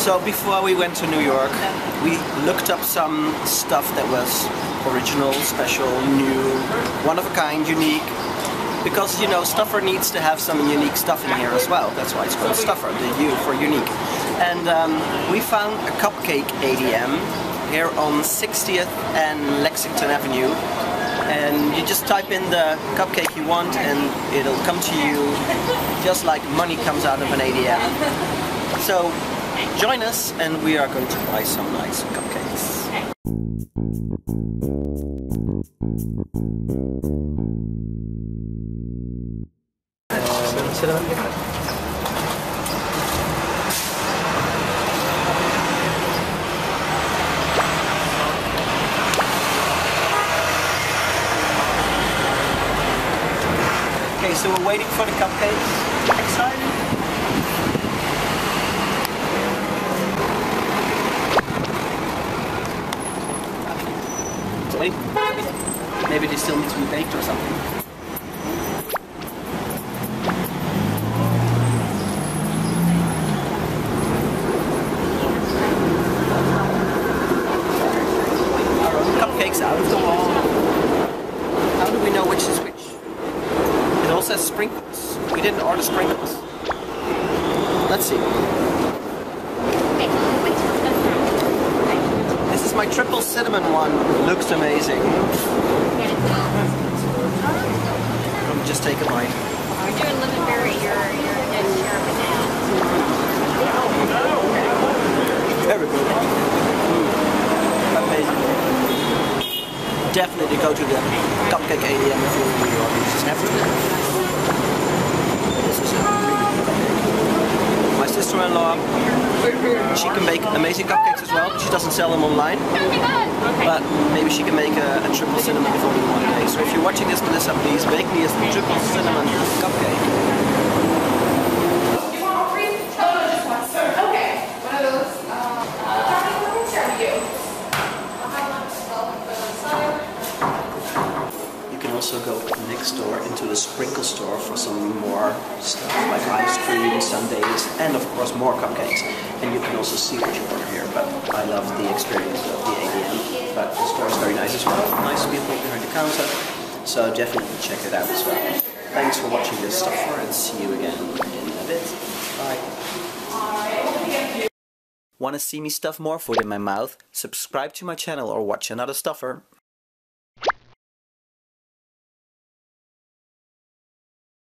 So before we went to New York, we looked up some stuff that was original, special, new, one of a kind, unique. Because you know, STUFR needs to have some unique stuff in here as well. That's why it's called STUFR, the U for unique. And um, we found a cupcake ATM here on 60th and Lexington Avenue. And you just type in the cupcake you want and it'll come to you just like money comes out of an ATM. So join us and we are going to buy some nice cupcakes. Okay, so we're waiting for the cupcakes. Excited? Maybe they still need to be baked or something. Our own out of the wall. How do we know which is which? It all says sprinkles. We didn't order sprinkles. Let's see. This is my triple cinnamon one. Looks amazing. Let me just take a bite. We're doing lemon berry. You're you're next year banana. Very good. Amazing. Definitely go to the Cupcake ATM if you're in New York. You just have. This is a really good cupcake. My sister-in-law, she can make amazing cupcakes as well. She doesn't sell them online. Oh but maybe she can make a, a triple cinnamon for me one day. So if you're watching this, Melissa, please bake me a triple cinnamon cupcake. Okay, one of those. Um, You can also go next door into the sprinkle store for some more stuff like ice cream, sundaes, and of course more cupcakes. And you can also see what you order here. But I love the experience of the ATM. But the store is very nice as well. Nice people behind the counter. So definitely check it out as well. Thanks for watching this STUFR and see you again in a bit. Bye. Want to see me stuff more food in my mouth? Subscribe to my channel or watch another STUFR.